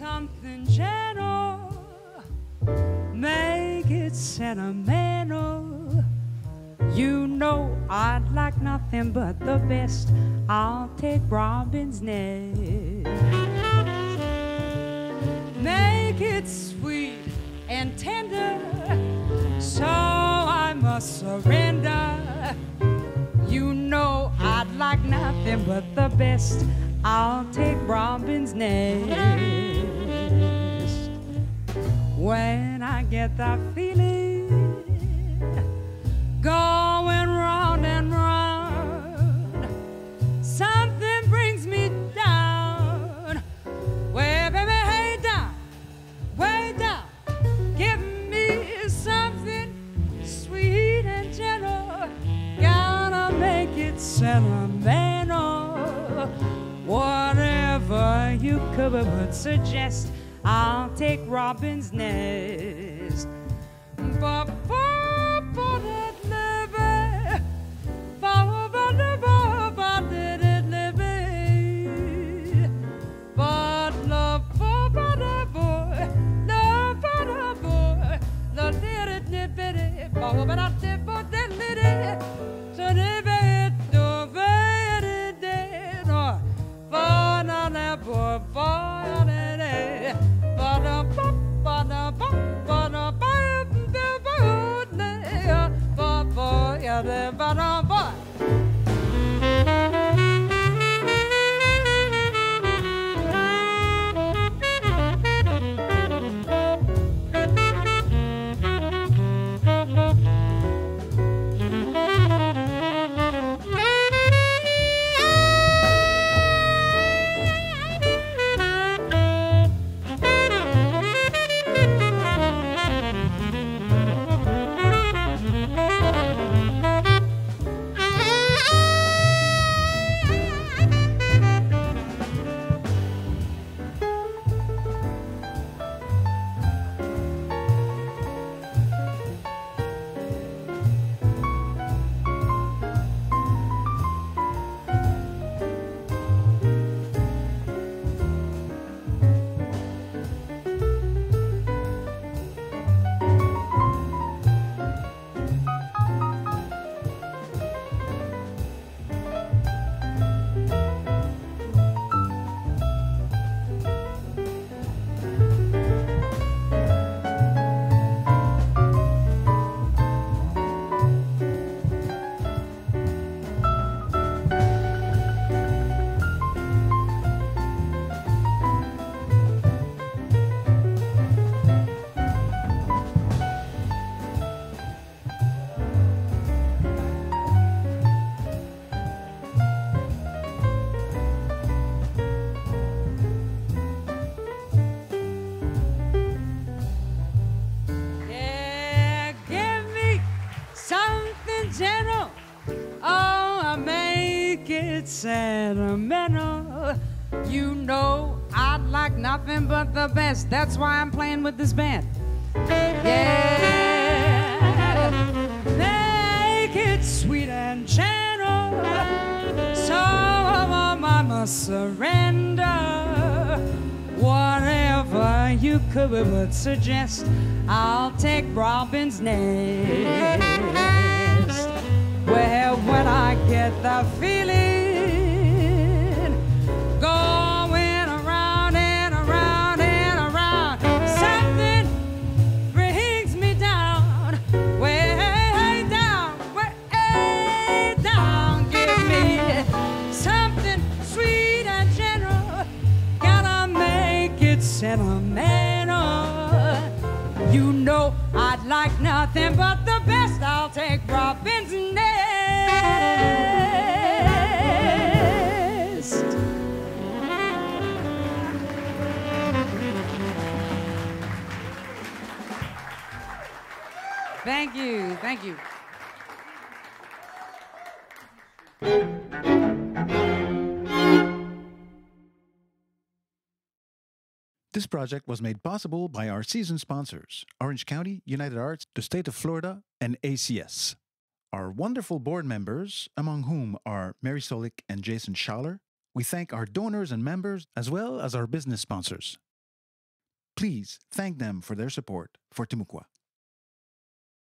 something gentle, make it sentimental. You know I'd like nothing but the best. I'll take Robin's nest. Make it sweet and tender, so I must surrender. You know I'd like nothing but the best. I'll take Robin's nest. When I get that feeling going round and round, something brings me down. Way, baby, hey down, way down. Give me something sweet and gentle. Gotta make it sentimental. Whatever you could suggest, I'll take Robin's nest. Ba- ba- sentimental. You know I'd like nothing but the best. That's why I'm playing with this band. Yeah, make it sweet and gentle. So I must surrender. Whatever you could but suggest, I'll take Robin's nest. Well, when I get the feeling it sentimental. You know I'd like nothing but the best. I'll take Robin's nest. Thank you, thank you. This project was made possible by our season sponsors Orange County, United Arts, the state of Florida, and ACS. Our wonderful board members, among whom are Mary Solik and Jason Schaller, we thank our donors and members as well as our business sponsors. Please thank them for their support for Timucua.